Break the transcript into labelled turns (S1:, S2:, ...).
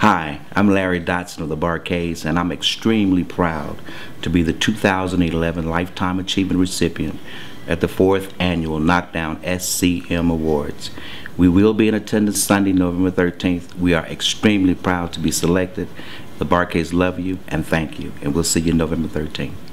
S1: Hi, I'm Larry Dodson of the Bar-Kays, and I'm extremely proud to be the 2011 Lifetime Achievement recipient at the fourth annual Knockdown SCM Awards. We will be in attendance Sunday, November 13th. We are extremely proud to be selected. The Bar-Kays love you and thank you, and we'll see you November 13th.